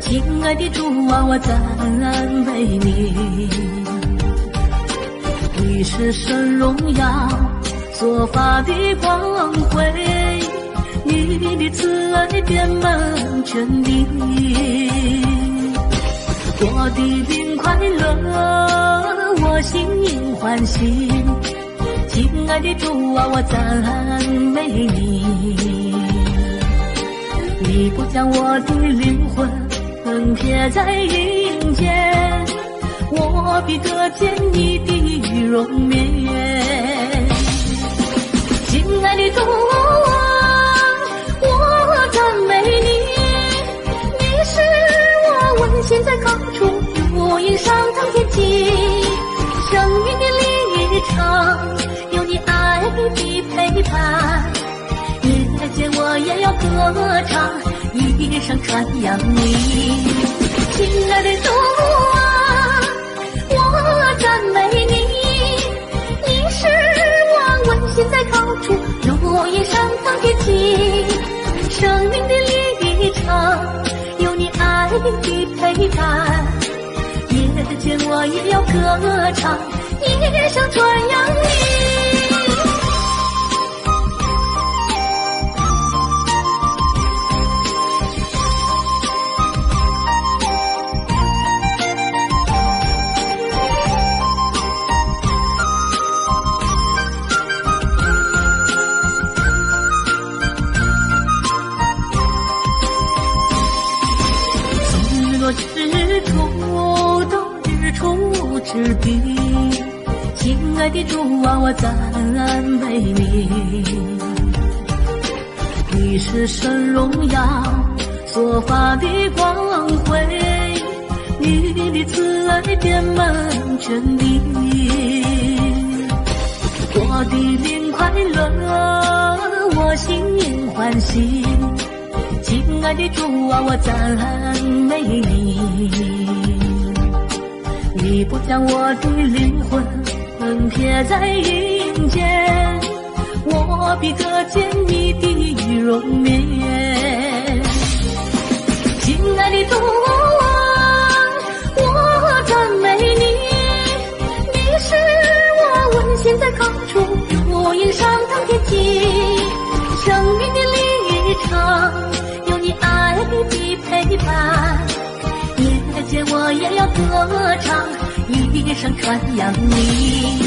亲爱的主啊，我赞美你。你是神荣耀所发的光辉，你的慈爱遍满全地。我的灵快乐，我心灵欢喜。亲爱的主啊，我赞美你。你不将我的灵魂撇在阴间，我必得见你的容颜。亲爱的主啊，我赞美你，你是我温馨在高处，如云上腾天际，生命的历程有你爱的陪伴。夜间我也要歌唱，一生传扬你。亲爱的祖国啊，我赞美你，你是我温馨在高处，如云上腾天际，生命的历程有你爱的陪伴。夜间我也要歌唱，一生传扬你。赞美你。你是神荣耀所发的光辉，你的慈爱遍满全地。我的灵快乐，我心欢喜。亲爱的主啊，我赞美你。你不将我的灵魂撇在阴间，我必得见你的容颜。亲爱的主啊，我赞美你，你是我温馨在高处，如云上腾天际，生命的历程有你爱的陪伴。夜间我也要歌唱，一生传扬你。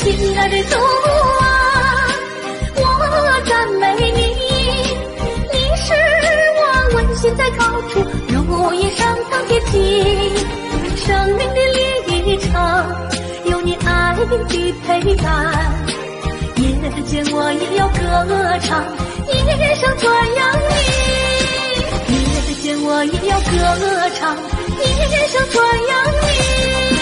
亲爱的祖国啊，我赞美你，你是我温馨在高处，如云上苍天际，生命的历程有你爱的陪伴。夜间我也要歌唱，一生传扬你。我也要歌唱，一生传扬你。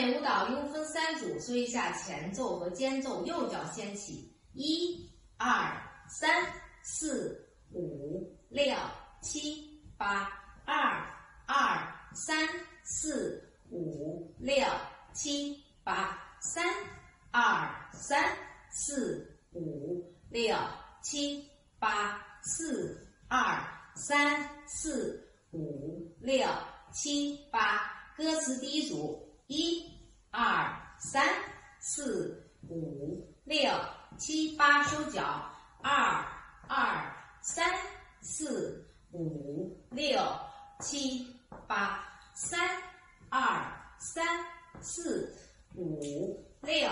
美舞蹈一共分三组，说一下前奏和间奏，右脚先起，一、二、三、四、五、六、七、八，二、二、三、四、五、六、七、八，三、二、三、四、五、六、七、八，四、二、三、四、五、六、七、八。歌词第一组。一、二、三、四、五、六、七、八，收脚。二、二、三、四、五、六、七、八。三、二、三、四、五、六、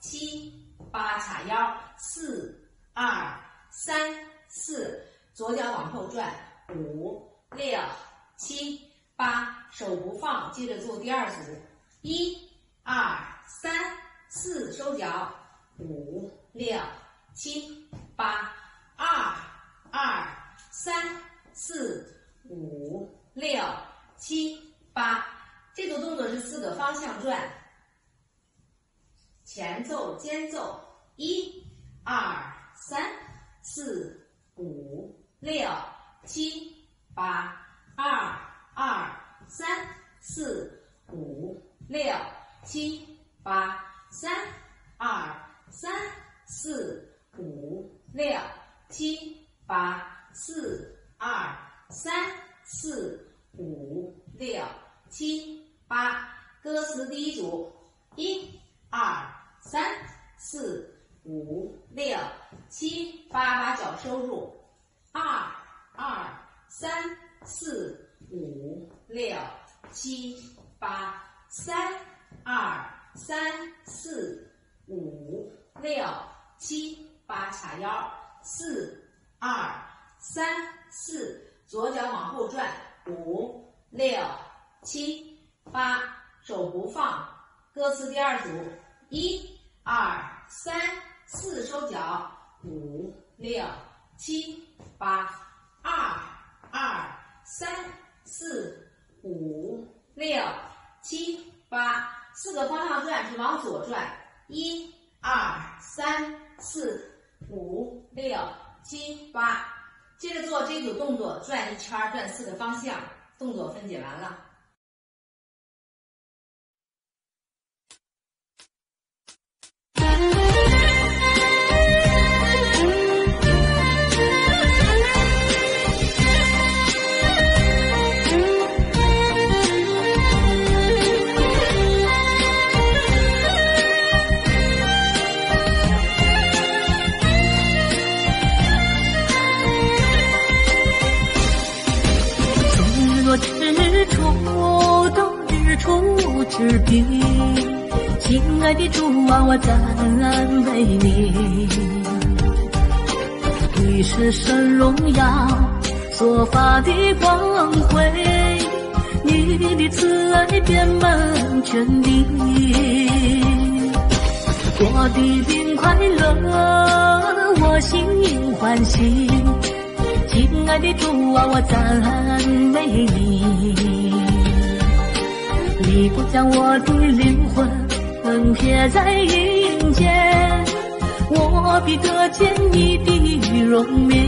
七、八，叉腰。四、二、三、四，左脚往后转。五、六、七、八，手不放，接着做第二组。一、二、三、四，收脚。五、六、七、八。二、二、三、四、五、六、七、八。这组动作是四个方向转，前奏、间奏，一、二、三、四、五、六、七、八，二、二、三、四、五、六、七、八，三、二、三、四、五、六、七、八，四、二、三、四、五、六、七。八，歌词第一组，一、二、三、四、五、六、七、八，把脚收入，二、二、三、四、五、六、七、八，三、二、三、四、五、六、七、八，卡腰，四、二、三、四，左脚往后转，五、六、七。八手不放，歌词第二组，一、二、三、四收脚，五、六、七、八，二、二、三、四、五、六、七、八，四个方向转是往左转，一、二、三、四、五、六、七、八，接着做这组动作，转一圈，转四个方向，动作分解完了。之地，亲爱的主啊，我赞美你。你是神荣耀所发的光辉，你的慈爱遍满全地。我的灵快乐，我心欢喜。亲爱的主啊，我赞美你。你不将我的灵魂撇在阴间，我必得见你的容颜。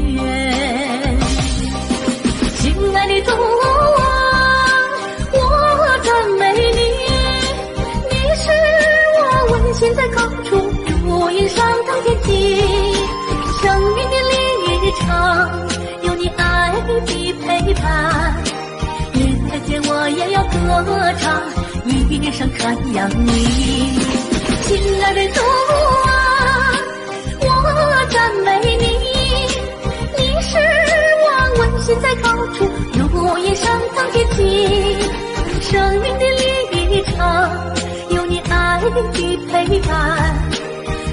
亲爱的主啊，我赞美你，你是我温馨在高处，如云上腾天际，生命的历程有歌唱，一声传扬你，亲爱的主啊，我赞美你，你是我温馨在高处，如云上腾天际，生命的历程有你爱的陪伴，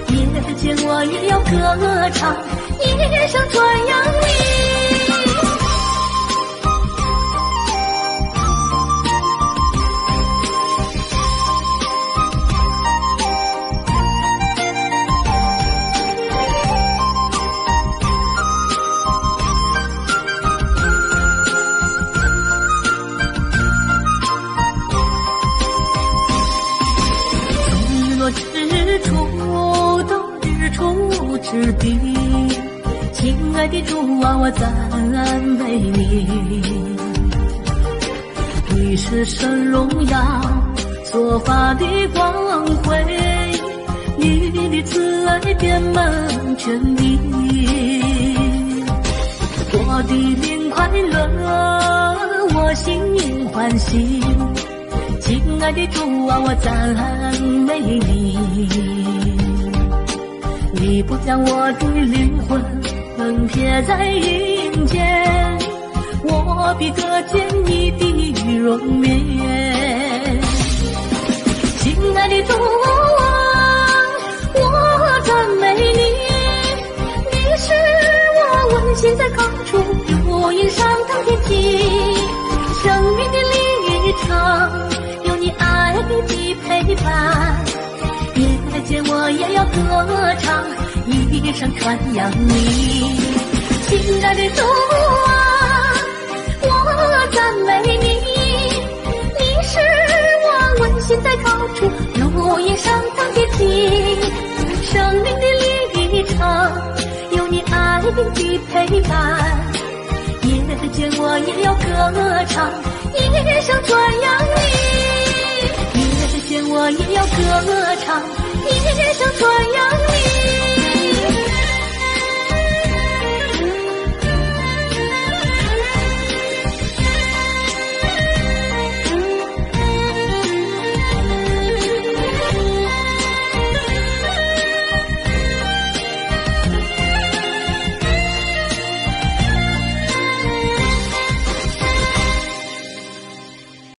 夜间我也要歌唱，一声传扬你。你是神荣耀所发的光辉，你的慈爱遍满全地。我的灵快乐，我心欢喜。亲爱的主啊，我赞美你。你不将我的灵魂撇在阴间，我必得见你的容颜。亲爱的主啊，我赞美你，你是我温馨在高处，如云上腾天际，生命的历程有你爱的陪伴。见我也要歌唱，一声传扬你，亲爱的主啊，我。赞美你，心在高处，路也上方的景，生命的历程有你爱的陪伴。夜间我也要歌唱，一生传扬你。夜间我也要歌唱，一生传扬你。